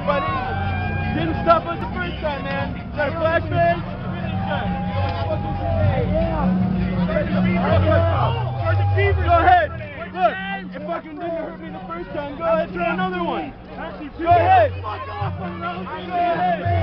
there, buddy. Didn't stop us the first time, man. Is that a flag bang? Go ahead. Look, it fucking didn't hurt me the first time. Go ahead, try another one. Go ahead. Go ahead.